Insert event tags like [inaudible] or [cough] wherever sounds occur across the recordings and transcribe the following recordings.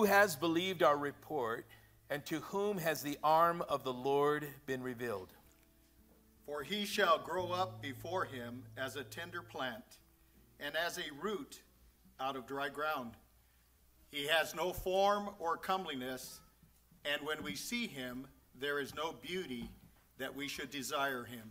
Who has believed our report, and to whom has the arm of the Lord been revealed? For he shall grow up before him as a tender plant, and as a root out of dry ground. He has no form or comeliness, and when we see him, there is no beauty that we should desire him.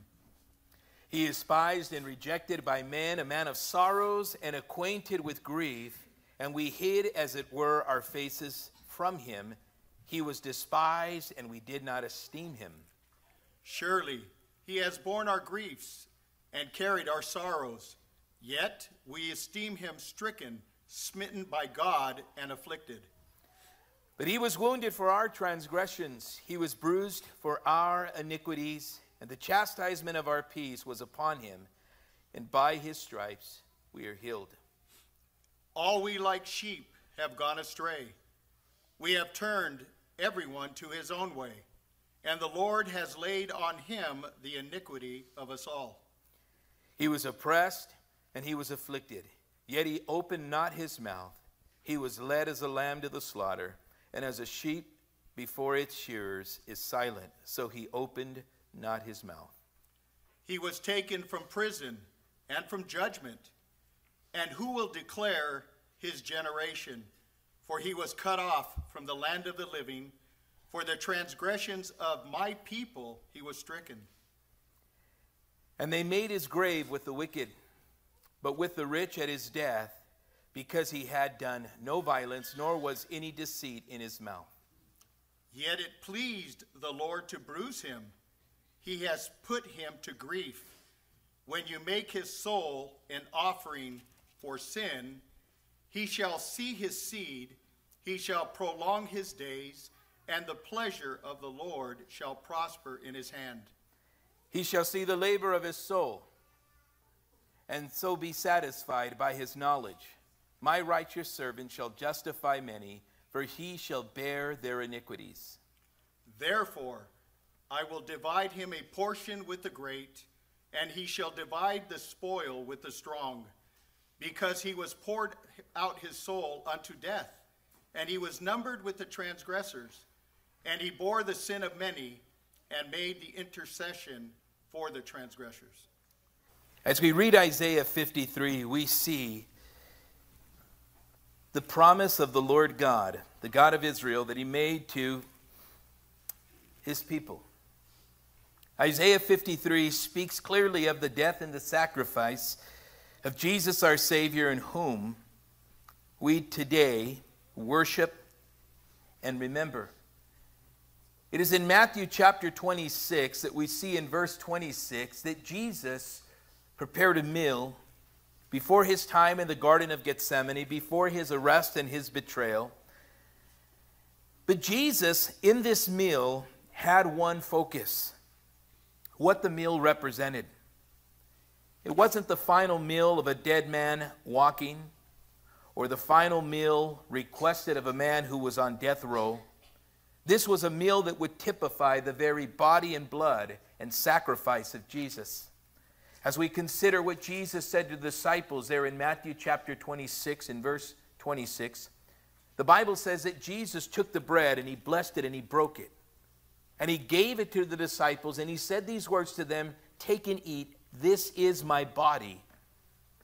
He is despised and rejected by men, a man of sorrows and acquainted with grief, and we hid, as it were, our faces from him. He was despised, and we did not esteem him. Surely he has borne our griefs and carried our sorrows, yet we esteem him stricken, smitten by God, and afflicted. But he was wounded for our transgressions, he was bruised for our iniquities, and the chastisement of our peace was upon him, and by his stripes we are healed. All we like sheep have gone astray. We have turned everyone to his own way, and the Lord has laid on him the iniquity of us all. He was oppressed and he was afflicted, yet he opened not his mouth. He was led as a lamb to the slaughter and as a sheep before its shearers is silent, so he opened not his mouth. He was taken from prison and from judgment. And who will declare his generation? For he was cut off from the land of the living. For the transgressions of my people he was stricken. And they made his grave with the wicked, but with the rich at his death because he had done no violence, nor was any deceit in his mouth. Yet it pleased the Lord to bruise him. He has put him to grief. When you make his soul an offering for sin, he shall see his seed, he shall prolong his days, and the pleasure of the Lord shall prosper in his hand. He shall see the labor of his soul, and so be satisfied by his knowledge. My righteous servant shall justify many, for he shall bear their iniquities. Therefore, I will divide him a portion with the great, and he shall divide the spoil with the strong, because he was poured out his soul unto death, and he was numbered with the transgressors, and he bore the sin of many, and made the intercession for the transgressors. As we read Isaiah 53, we see the promise of the Lord God, the God of Israel, that he made to his people. Isaiah 53 speaks clearly of the death and the sacrifice of Jesus our Savior, in whom we today worship and remember. It is in Matthew chapter 26 that we see in verse 26 that Jesus prepared a meal before his time in the Garden of Gethsemane, before his arrest and his betrayal. But Jesus, in this meal, had one focus what the meal represented. It wasn't the final meal of a dead man walking or the final meal requested of a man who was on death row. This was a meal that would typify the very body and blood and sacrifice of Jesus. As we consider what Jesus said to the disciples there in Matthew chapter 26, in verse 26, the Bible says that Jesus took the bread and he blessed it and he broke it. And he gave it to the disciples and he said these words to them Take and eat, this is my body,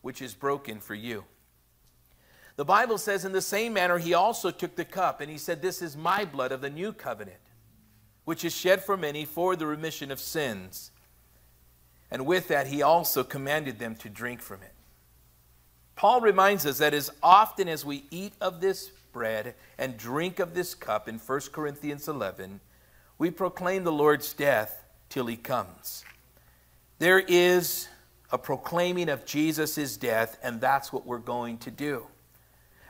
which is broken for you. The Bible says, in the same manner, he also took the cup and he said, This is my blood of the new covenant, which is shed for many for the remission of sins. And with that, he also commanded them to drink from it. Paul reminds us that as often as we eat of this bread and drink of this cup in 1 Corinthians 11, we proclaim the Lord's death till he comes. There is a proclaiming of Jesus' death, and that's what we're going to do.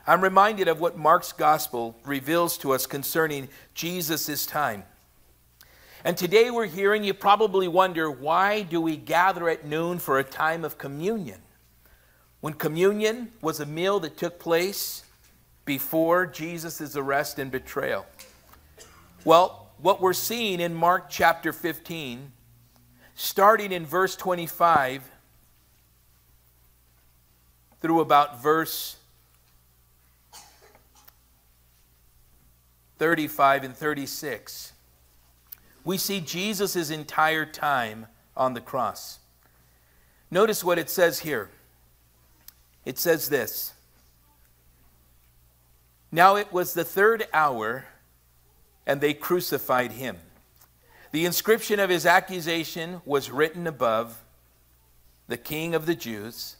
I'm reminded of what Mark's gospel reveals to us concerning Jesus' time. And today we're here, and you probably wonder why do we gather at noon for a time of communion? When communion was a meal that took place before Jesus' arrest and betrayal. Well, what we're seeing in Mark chapter 15, starting in verse 25 through about verse 35 and 36, we see Jesus' entire time on the cross. Notice what it says here. It says this Now it was the third hour, and they crucified him. The inscription of his accusation was written above the King of the Jews.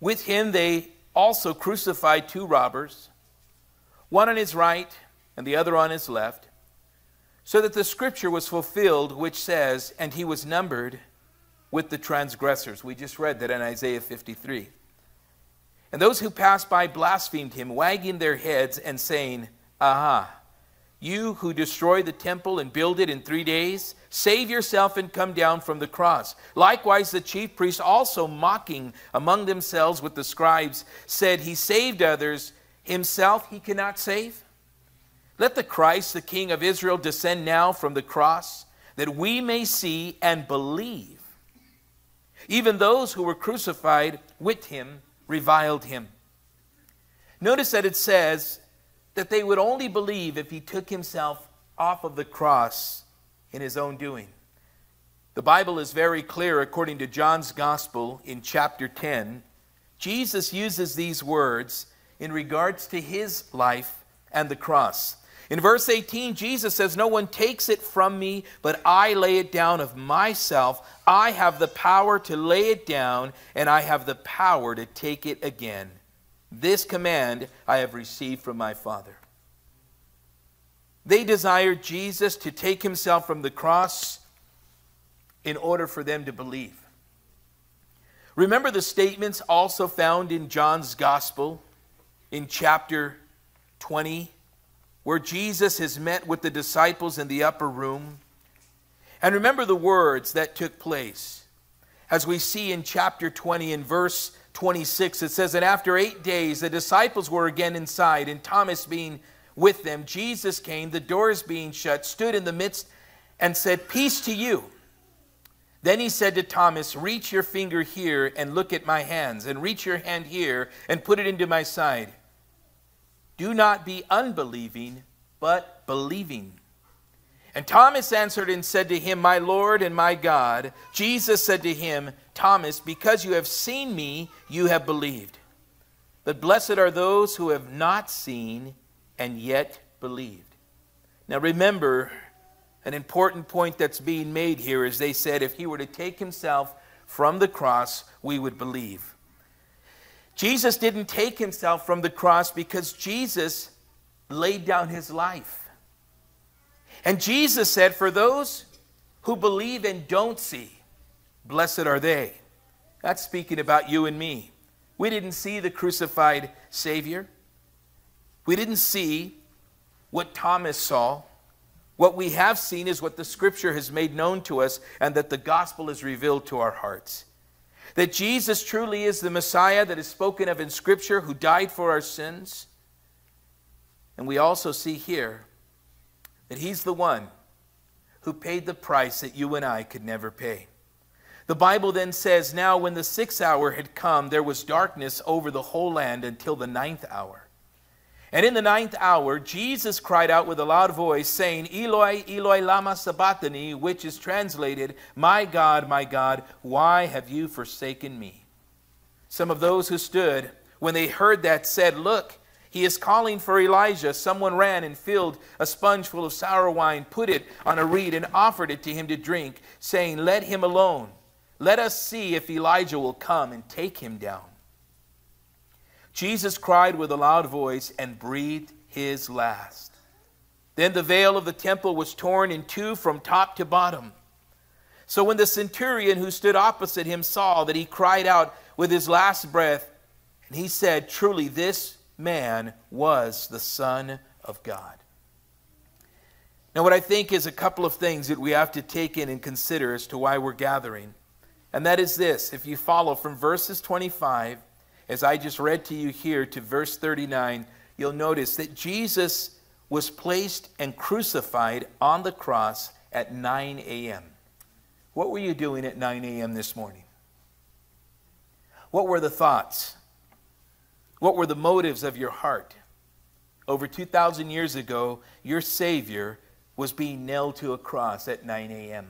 With him they also crucified two robbers, one on his right and the other on his left, so that the scripture was fulfilled, which says, And he was numbered with the transgressors. We just read that in Isaiah 53. And those who passed by blasphemed him, wagging their heads and saying, Aha! You who destroy the temple and build it in three days, save yourself and come down from the cross. Likewise, the chief priests, also mocking among themselves with the scribes, said, He saved others, himself he cannot save. Let the Christ, the King of Israel, descend now from the cross, that we may see and believe. Even those who were crucified with him reviled him. Notice that it says, that they would only believe if he took himself off of the cross in his own doing. The Bible is very clear, according to John's Gospel in chapter 10. Jesus uses these words in regards to his life and the cross. In verse 18, Jesus says, No one takes it from me, but I lay it down of myself. I have the power to lay it down, and I have the power to take it again. This command I have received from my Father. They desired Jesus to take himself from the cross in order for them to believe. Remember the statements also found in John's Gospel in chapter 20, where Jesus has met with the disciples in the upper room. And remember the words that took place. As we see in chapter 20, in verse 26, it says, And after eight days, the disciples were again inside, and Thomas being with them, Jesus came, the doors being shut, stood in the midst, and said, Peace to you. Then he said to Thomas, Reach your finger here and look at my hands, and reach your hand here and put it into my side. Do not be unbelieving, but believing. And Thomas answered and said to him, My Lord and my God. Jesus said to him, Thomas, because you have seen me, you have believed. But blessed are those who have not seen and yet believed. Now remember, an important point that's being made here is they said if he were to take himself from the cross, we would believe. Jesus didn't take himself from the cross because Jesus laid down his life. And Jesus said, For those who believe and don't see, blessed are they. That's speaking about you and me. We didn't see the crucified Savior. We didn't see what Thomas saw. What we have seen is what the Scripture has made known to us and that the gospel is revealed to our hearts. That Jesus truly is the Messiah that is spoken of in Scripture who died for our sins. And we also see here that He's the one who paid the price that you and I could never pay. The Bible then says, Now when the sixth hour had come, there was darkness over the whole land until the ninth hour. And in the ninth hour, Jesus cried out with a loud voice, saying, Eloi, Eloi, lama sabachthani, which is translated, My God, my God, why have you forsaken me? Some of those who stood, when they heard that, said, Look, he is calling for Elijah. Someone ran and filled a sponge full of sour wine, put it on a reed, and offered it to him to drink, saying, Let him alone. Let us see if Elijah will come and take him down. Jesus cried with a loud voice and breathed his last. Then the veil of the temple was torn in two from top to bottom. So when the centurion who stood opposite him saw that he cried out with his last breath, and he said, Truly, this man was the Son of God. Now, what I think is a couple of things that we have to take in and consider as to why we're gathering. And that is this if you follow from verses 25 as I just read to you here to verse 39, you'll notice that Jesus was placed and crucified on the cross at 9 a.m. What were you doing at 9 a.m. this morning? What were the thoughts? What were the motives of your heart? over 2,000 years ago, your Savior was being nailed to a cross at 9 a.m.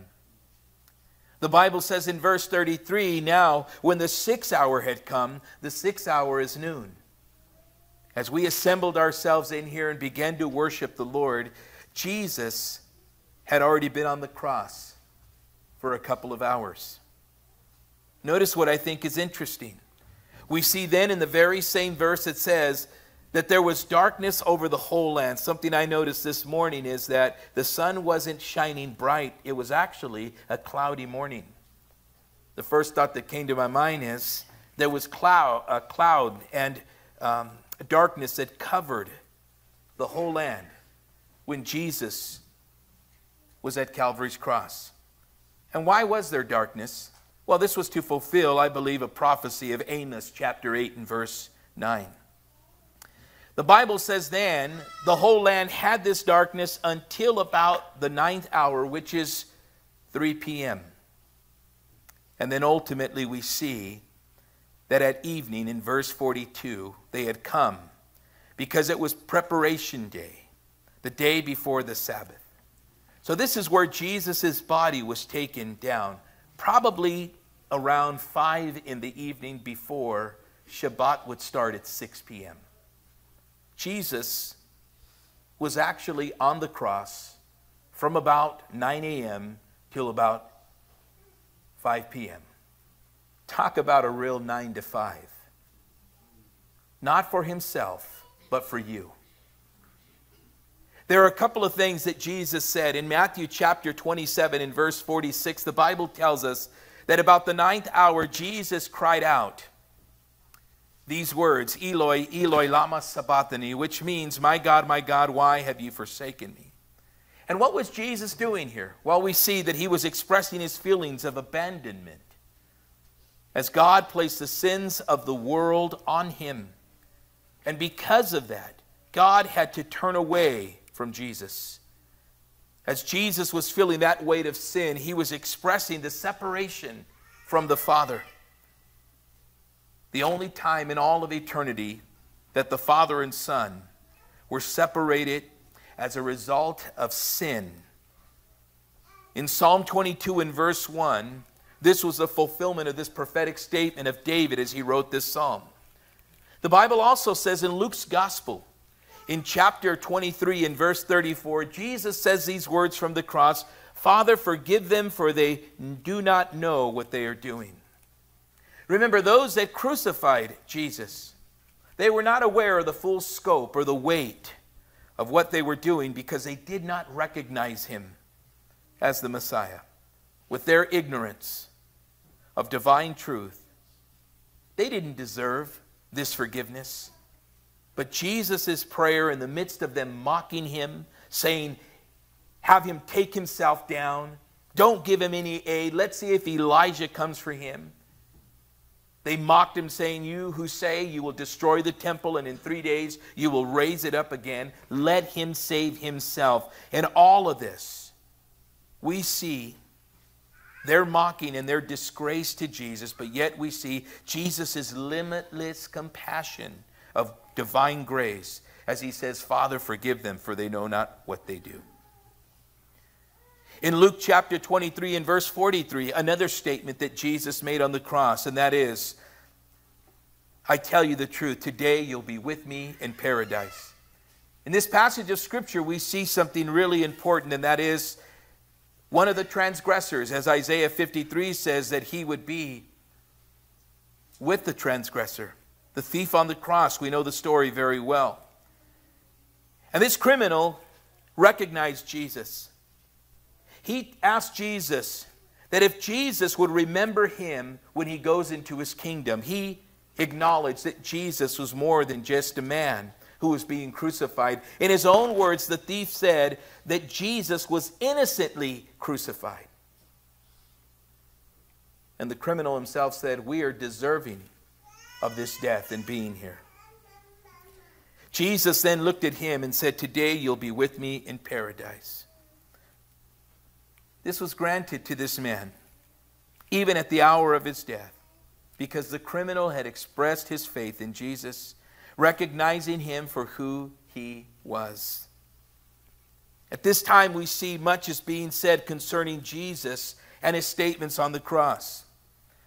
The Bible says in verse 33 now, when the sixth hour had come, the sixth hour is noon. As we assembled ourselves in here and began to worship the Lord, Jesus had already been on the cross for a couple of hours. Notice what I think is interesting. We see then in the very same verse it says that there was darkness over the whole land. Something I noticed this morning is that the sun wasn't shining bright, it was actually a cloudy morning. The first thought that came to my mind is there was cloud, a cloud and um, darkness that covered the whole land when Jesus was at Calvary's cross. And why was there darkness? Well, this was to fulfill, I believe, a prophecy of Amos chapter 8 and verse 9. The Bible says then the whole land had this darkness until about the ninth hour, which is 3 p.m. And then ultimately we see that at evening in verse 42 they had come because it was preparation day, the day before the Sabbath. So this is where Jesus' body was taken down, probably around 5 in the evening before Shabbat would start at 6 p.m. Jesus was actually on the cross from about 9 a.m. till about 5 p.m. Talk about a real 9 to 5. Not for himself, but for you. There are a couple of things that Jesus said. In Matthew chapter 27, in verse 46, the Bible tells us that about the ninth hour, Jesus cried out these words, Eloi, Eloi, lama sabachthani, which means, My God, my God, why have you forsaken me? And what was Jesus doing here? Well, we see that he was expressing his feelings of abandonment as God placed the sins of the world on him. And because of that, God had to turn away from Jesus. As Jesus was feeling that weight of sin, he was expressing the separation from the Father. The only time in all of eternity that the Father and Son were separated as a result of sin. In Psalm 22 and verse 1, this was the fulfillment of this prophetic statement of David as he wrote this psalm. The Bible also says in Luke's Gospel, in chapter 23 and verse 34, Jesus says these words from the cross Father, forgive them, for they do not know what they are doing. Remember, those that crucified Jesus, they were not aware of the full scope or the weight of what they were doing because they did not recognize him as the Messiah. With their ignorance of divine truth, they didn't deserve this forgiveness. But Jesus' prayer in the midst of them mocking him, saying, Have him take himself down, don't give him any aid, let's see if Elijah comes for him. They mocked him, saying, You who say you will destroy the temple and in three days you will raise it up again, let him save himself. And all of this, we see their mocking and their disgrace to Jesus, but yet we see Jesus' limitless compassion of divine grace as he says, Father, forgive them, for they know not what they do. In Luke chapter 23 and verse 43, another statement that Jesus made on the cross, and that is, I tell you the truth, today you'll be with me in paradise. In this passage of Scripture, we see something really important, and that is one of the transgressors, as Isaiah 53 says, that he would be with the transgressor. The thief on the cross, we know the story very well. And this criminal recognized Jesus he asked Jesus that if Jesus would remember him when he goes into his kingdom, he acknowledged that Jesus was more than just a man who was being crucified. In his own words, the thief said that Jesus was innocently crucified. And the criminal himself said, We are deserving of this death and being here. Jesus then looked at him and said, Today you'll be with me in paradise. This was granted to this man, even at the hour of his death, because the criminal had expressed his faith in Jesus, recognizing him for who he was. At this time, we see much is being said concerning Jesus and his statements on the cross.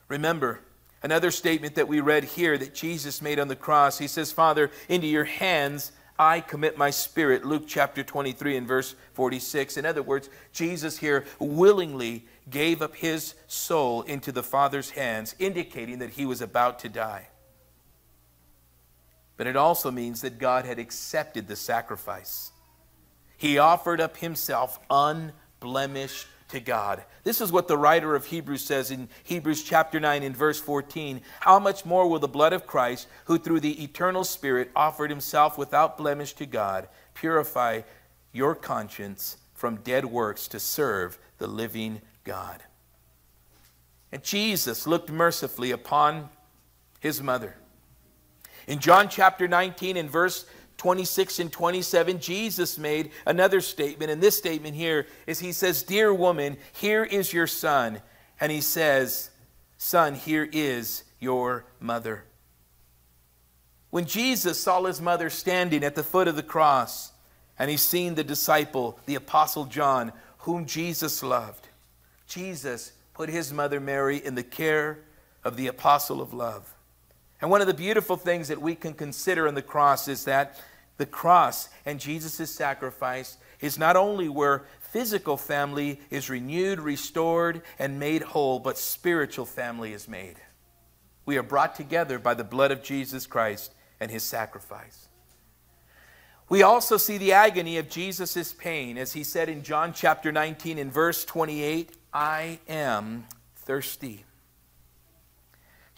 Remember, another statement that we read here that Jesus made on the cross. He says, Father, into your hands I commit my spirit. Luke chapter 23 and verse 46. In other words, Jesus here willingly gave up his soul into the Father's hands, indicating that he was about to die. But it also means that God had accepted the sacrifice. He offered up himself unblemished to God. This is what the writer of Hebrews says in Hebrews chapter 9 in verse 14. How much more will the blood of Christ, who through the eternal Spirit offered himself without blemish to God, purify your conscience from dead works to serve the living God? And Jesus looked mercifully upon his mother. In John chapter 19 and verse 26 and 27, Jesus made another statement. And this statement here is He says, Dear woman, here is your son. And He says, Son, here is your mother. When Jesus saw his mother standing at the foot of the cross, and he seen the disciple, the apostle John, whom Jesus loved, Jesus put his mother Mary in the care of the apostle of love. And one of the beautiful things that we can consider in the cross is that the cross and Jesus' sacrifice is not only where physical family is renewed, restored, and made whole, but spiritual family is made. We are brought together by the blood of Jesus Christ and his sacrifice. We also see the agony of Jesus' pain, as he said in John chapter 19 in verse 28 I am thirsty.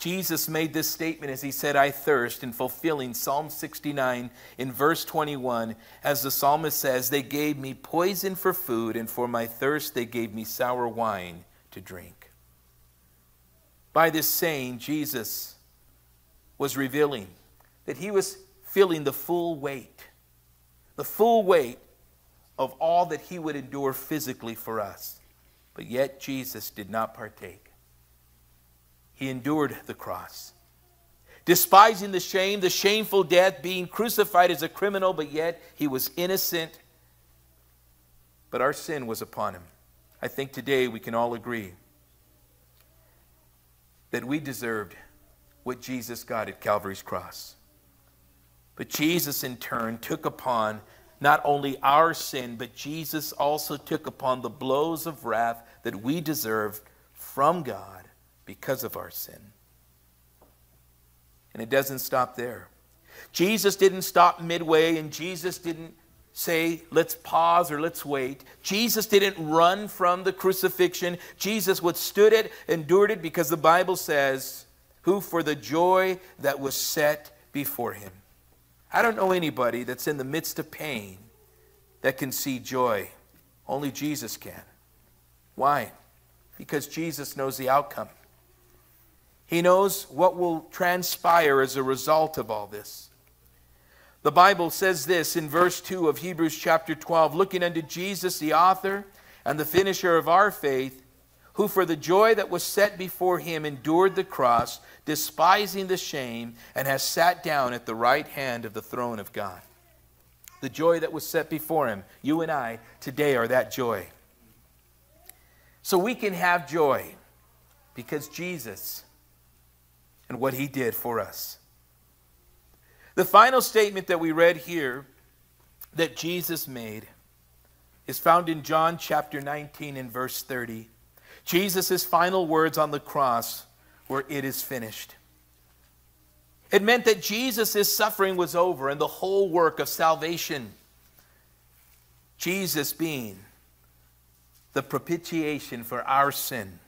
Jesus made this statement as he said, I thirst, in fulfilling Psalm 69 in verse 21. As the psalmist says, They gave me poison for food, and for my thirst they gave me sour wine to drink. By this saying, Jesus was revealing that he was feeling the full weight, the full weight of all that he would endure physically for us. But yet Jesus did not partake he endured the cross. Despising the shame, the shameful death, being crucified as a criminal, but yet he was innocent. But our sin was upon him. I think today we can all agree that we deserved what Jesus got at Calvary's cross. But Jesus, in turn, took upon not only our sin, but Jesus also took upon the blows of wrath that we deserved from God because of our sin. And it doesn't stop there. Jesus didn't stop midway, and Jesus didn't say, let's pause or let's wait. Jesus didn't run from the crucifixion. Jesus withstood it, endured it, because the Bible says, who for the joy that was set before him. I don't know anybody that's in the midst of pain that can see joy. Only Jesus can. Why? Because Jesus knows the outcome. He knows what will transpire as a result of all this. The Bible says this in verse 2 of Hebrews chapter 12 looking unto Jesus, the author and the finisher of our faith, who for the joy that was set before him endured the cross, despising the shame, and has sat down at the right hand of the throne of God. The joy that was set before him, you and I today are that joy. So we can have joy because Jesus and what he did for us. The final statement that we read here that Jesus made is found in John chapter 19 and verse 30. Jesus' final words on the cross were, It is finished. It meant that Jesus' suffering was over and the whole work of salvation, Jesus being the propitiation for our sin,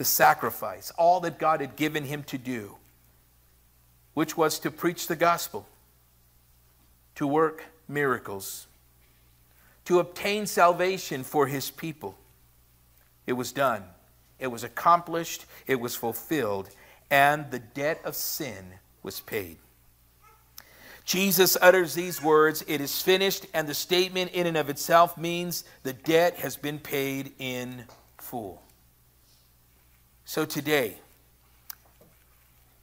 the sacrifice, all that God had given him to do, which was to preach the gospel, to work miracles, to obtain salvation for his people. It was done, it was accomplished, it was fulfilled, and the debt of sin was paid. Jesus utters these words, it is finished, and the statement in and of itself means the debt has been paid in full. So today,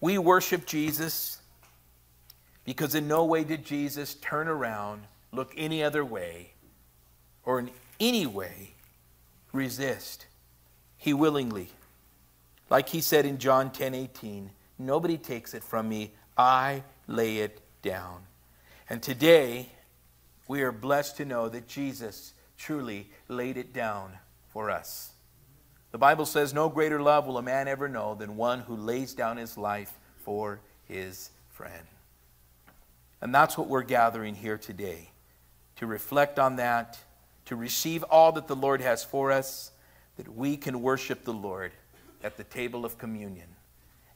we worship Jesus Because in no way did Jesus turn around, look any other way, or in any way resist. He willingly, like he said in John 10 18, nobody takes it from me, I lay it down. And today, we are blessed to know that Jesus truly laid it down for us. The Bible says, No greater love will a man ever know than one who lays down his life for his friend. And that's what we're gathering here today to reflect on that, to receive all that the Lord has for us, that we can worship the Lord at the table of communion.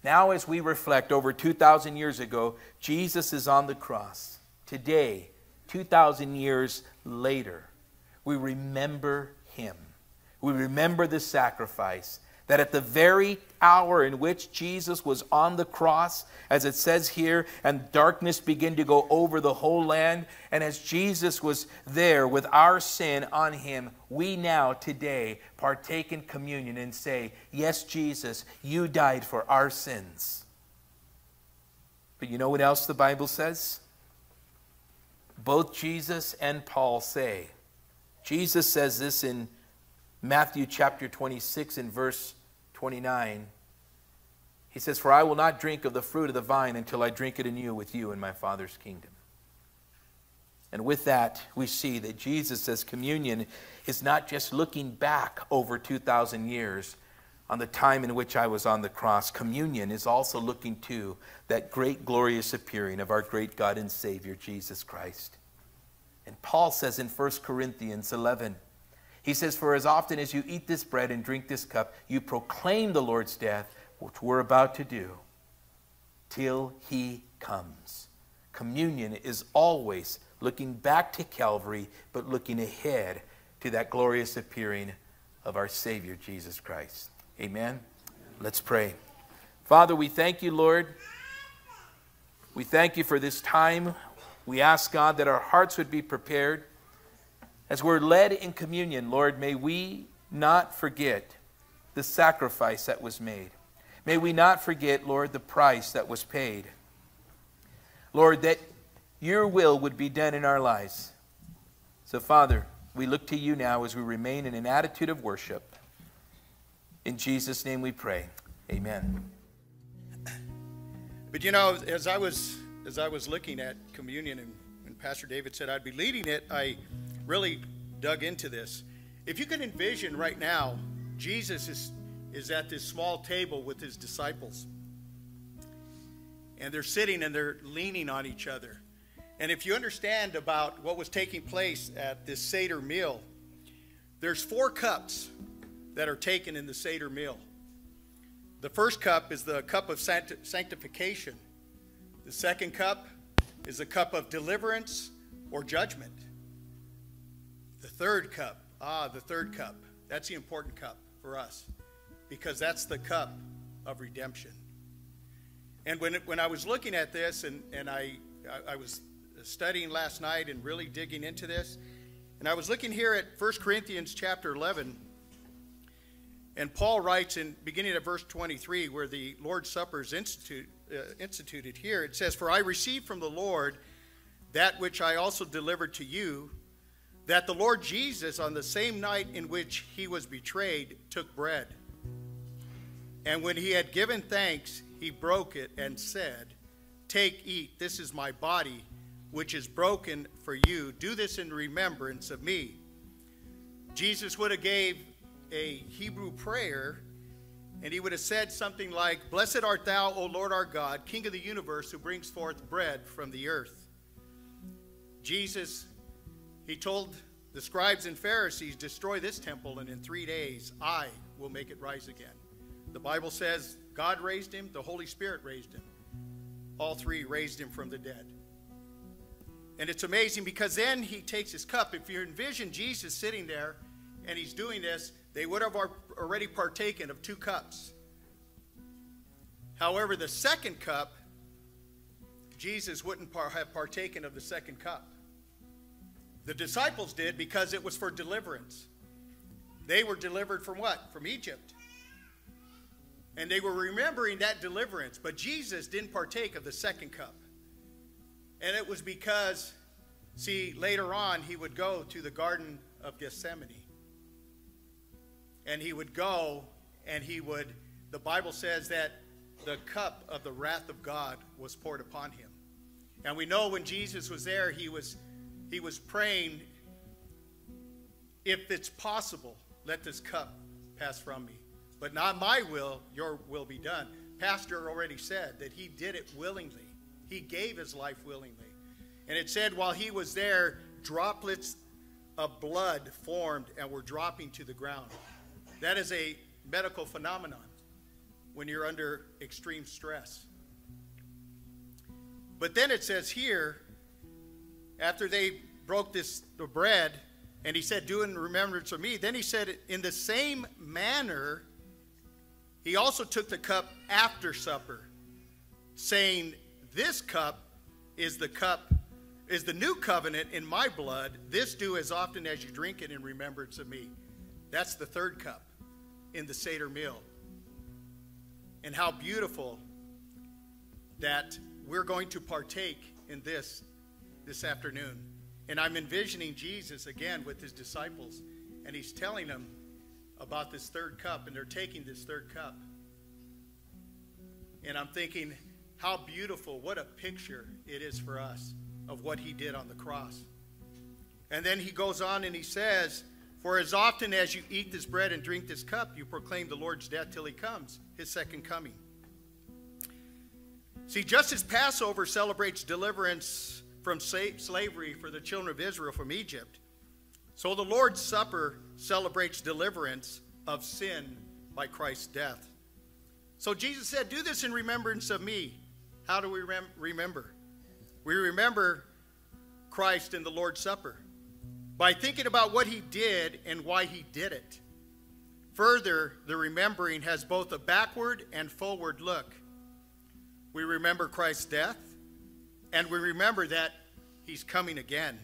Now, as we reflect over 2,000 years ago, Jesus is on the cross. Today, 2,000 years later, we remember him. We remember the sacrifice that at the very hour in which Jesus was on the cross, as it says here, and darkness began to go over the whole land, and as Jesus was there with our sin on him, we now today partake in communion and say, Yes, Jesus, you died for our sins. But you know what else the Bible says? Both Jesus and Paul say, Jesus says this in Matthew chapter 26 and verse 29. He says, For I will not drink of the fruit of the vine until I drink it anew with you in my Father's kingdom. And with that, we see that Jesus says communion is not just looking back over 2,000 years on the time in which I was on the cross. Communion is also looking to that great glorious appearing of our great God and Savior, Jesus Christ. And Paul says in 1 Corinthians 11, he says, For as often as you eat this bread and drink this cup, you proclaim the Lord's death, which we're about to do, till he comes. Communion is always looking back to Calvary, but looking ahead to that glorious appearing of our Savior, Jesus Christ. Amen. Let's pray. Father, we thank you, Lord. We thank you for this time. We ask, God, that our hearts would be prepared as we're led in communion, Lord, may we not forget the sacrifice that was made. May we not forget, Lord, the price that was paid. Lord, that your will would be done in our lives. So, Father, we look to you now as we remain in an attitude of worship. In Jesus' name we pray. Amen. But you know, as I was as I was looking at communion and, and Pastor David said I'd be leading it, I really dug into this. If you can envision right now, Jesus is, is at this small table with his disciples. And they're sitting and they're leaning on each other. And if you understand about what was taking place at this Seder meal, there's four cups that are taken in the Seder meal. The first cup is the cup of sanctification. The second cup is a cup of deliverance or judgment third cup. Ah, the third cup. That's the important cup for us because that's the cup of redemption. And when, it, when I was looking at this and, and I, I, I was studying last night and really digging into this, and I was looking here at 1 Corinthians chapter 11, and Paul writes in beginning of verse 23, where the Lord's Supper is institute, uh, instituted here, it says, For I received from the Lord that which I also delivered to you that the Lord Jesus, on the same night in which he was betrayed, took bread. And when he had given thanks, he broke it and said, Take, eat, this is my body, which is broken for you. Do this in remembrance of me. Jesus would have gave a Hebrew prayer, and he would have said something like, Blessed art thou, O Lord our God, King of the universe, who brings forth bread from the earth. Jesus he told the scribes and Pharisees, Destroy this temple, and in three days I will make it rise again. The Bible says God raised him, the Holy Spirit raised him. All three raised him from the dead. And it's amazing because then he takes his cup. If you envision Jesus sitting there and he's doing this, they would have already partaken of two cups. However, the second cup, Jesus wouldn't have partaken of the second cup. The disciples did because it was for deliverance. They were delivered from what? From Egypt. And they were remembering that deliverance, but Jesus didn't partake of the second cup. And it was because, see, later on, he would go to the Garden of Gethsemane. And he would go and he would, the Bible says that the cup of the wrath of God was poured upon him. And we know when Jesus was there, he was, he was praying, if it's possible, let this cup pass from me. But not my will, your will be done. Pastor already said that he did it willingly. He gave his life willingly. And it said while he was there, droplets of blood formed and were dropping to the ground. That is a medical phenomenon when you're under extreme stress. But then it says here, after they broke this the bread, and he said, Do in remembrance of me. Then he said, In the same manner, he also took the cup after supper, saying, This cup is the cup, is the new covenant in my blood. This do as often as you drink it in remembrance of me. That's the third cup in the Seder meal. And how beautiful that we're going to partake in this this afternoon. And I'm envisioning Jesus again with his disciples, and he's telling them about this third cup, and they're taking this third cup. And I'm thinking, how beautiful, what a picture it is for us of what he did on the cross. And then he goes on and he says, For as often as you eat this bread and drink this cup, you proclaim the Lord's death till he comes, his second coming. See, just as Passover celebrates deliverance from slavery for the children of Israel from Egypt, so the Lord's Supper celebrates deliverance of sin by Christ's death. So Jesus said, Do this in remembrance of me. How do we rem- remember? We remember Christ in the Lord's Supper by thinking about what he did and why he did it. Further, the remembering has both a backward and forward look. We remember Christ's death, and we remember that he's coming again.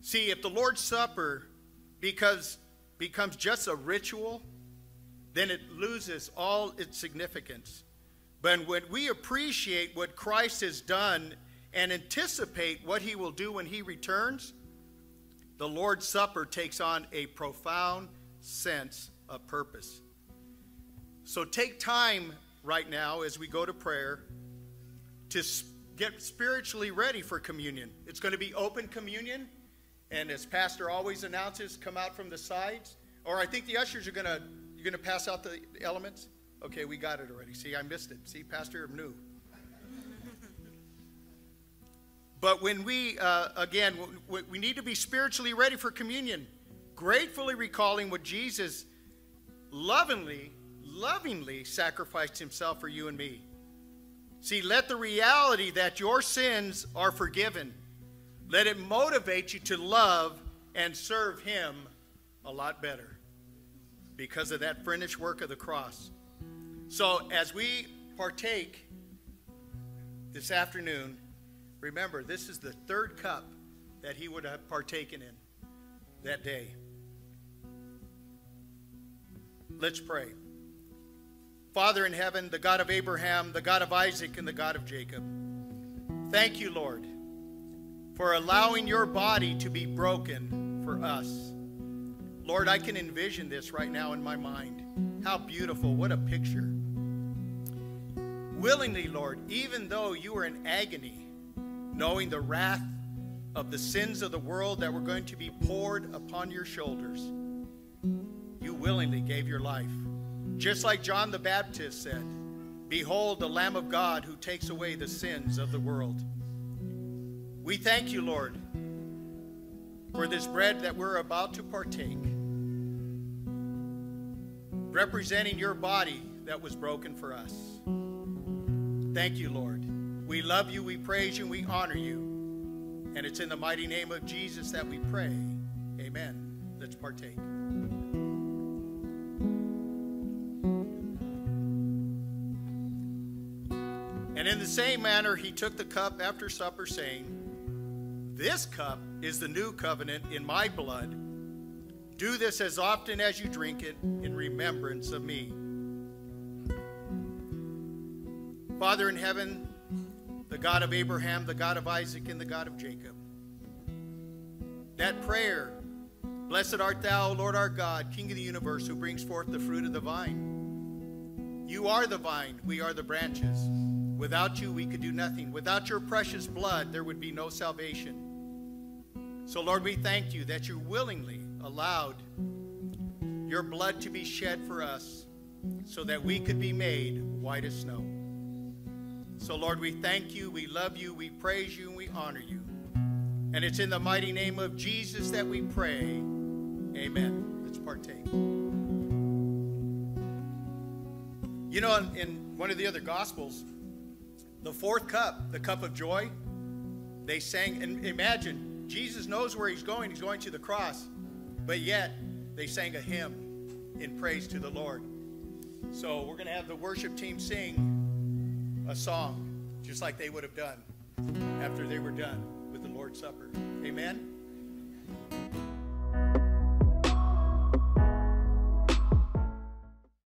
See, if the Lord's Supper becomes just a ritual, then it loses all its significance. But when we appreciate what Christ has done and anticipate what he will do when he returns, the Lord's Supper takes on a profound sense of purpose. So take time right now as we go to prayer to get spiritually ready for communion. It's going to be open communion, and as Pastor always announces, come out from the sides. Or I think the ushers are going to you're going to pass out the elements? Okay, we got it already. See, I missed it. See, Pastor knew. [laughs] but when we, uh, again, we need to be spiritually ready for communion, gratefully recalling what Jesus lovingly, lovingly sacrificed himself for you and me. See, let the reality that your sins are forgiven, let it motivate you to love and serve him a lot better because of that finished work of the cross. So, as we partake this afternoon, remember this is the third cup that he would have partaken in that day. Let's pray. Father in heaven, the God of Abraham, the God of Isaac, and the God of Jacob, thank you, Lord, for allowing your body to be broken for us. Lord, I can envision this right now in my mind. How beautiful. What a picture. Willingly, Lord, even though you were in agony, knowing the wrath of the sins of the world that were going to be poured upon your shoulders, you willingly gave your life. Just like John the Baptist said, Behold the Lamb of God who takes away the sins of the world. We thank you, Lord, for this bread that we're about to partake representing your body that was broken for us. Thank you, Lord. We love you, we praise you, we honor you. And it's in the mighty name of Jesus that we pray. Amen. Let's partake. The same manner, he took the cup after supper, saying, This cup is the new covenant in my blood do this as often as you drink it in remembrance of me. Father in heaven, the God of Abraham, the God of Isaac, and the God of Jacob. That prayer, Blessed art thou, Lord our God, King of the universe, who brings forth the fruit of the vine. You are the vine, we are the branches. Without you, we could do nothing. Without your precious blood, there would be no salvation. So, Lord, we thank you that you willingly allowed your blood to be shed for us so that we could be made white as snow. So, Lord, we thank you, we love you, we praise you, and we honor you. And it's in the mighty name of Jesus that we pray. Amen. Let's partake. You know, in, in one of the other Gospels, the fourth cup, the cup of joy, they sang, and imagine, Jesus knows where he's going. He's going to the cross. But yet, they sang a hymn in praise to the Lord. So we're going to have the worship team sing a song, just like they would have done after they were done with the Lord's Supper. Amen.